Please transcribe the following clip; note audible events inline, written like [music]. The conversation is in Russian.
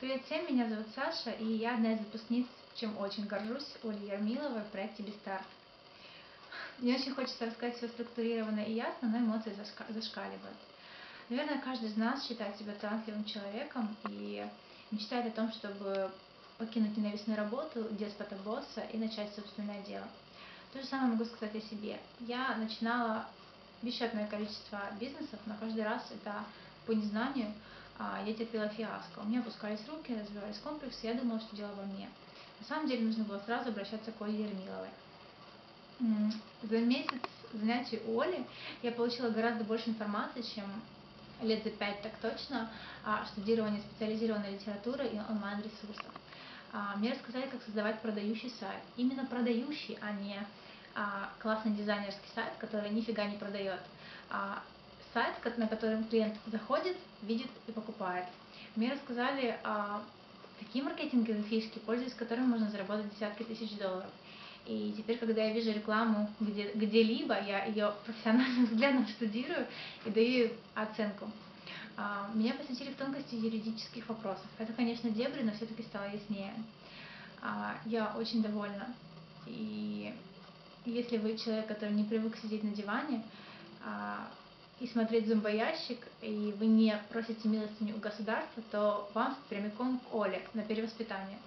Привет всем, меня зовут Саша, и я одна из выпускниц, чем очень горжусь, Оли Ярмиловой в проекте «Бестарт». Мне очень хочется рассказать все структурированно и ясно, но эмоции зашкаливают. Наверное, каждый из нас считает себя талантливым человеком и мечтает о том, чтобы покинуть ненавистную работу, деспота босса и начать собственное дело. То же самое могу сказать о себе. Я начинала бесчетное количество бизнесов, но каждый раз это по незнанию я терпела фиаско. У меня опускались руки, развивались комплексы, я думала, что дело во мне. На самом деле нужно было сразу обращаться к Оле Ермиловой. За месяц занятий у Оли я получила гораздо больше информации, чем лет за пять так точно, о штудировании специализированной литературы и онлайн-ресурсов. А, мне рассказали, как создавать продающий сайт. Именно продающий, а не а, классный дизайнерский сайт, который нифига не продает сайт, на котором клиент заходит, видит и покупает. Мне рассказали а, такие маркетинговые фишки, пользуясь которыми можно заработать десятки тысяч долларов. И теперь, когда я вижу рекламу где, где-либо, я ее профессиональным [laughs] взглядом студирую и даю оценку. А, меня посвятили в тонкости юридических вопросов. Это, конечно, дебри, но все-таки стало яснее. А, я очень довольна. И если вы человек, который не привык сидеть на диване, и смотреть зомбоящик, и вы не просите милостыню у государства, то вам прямиком к Оле на перевоспитание.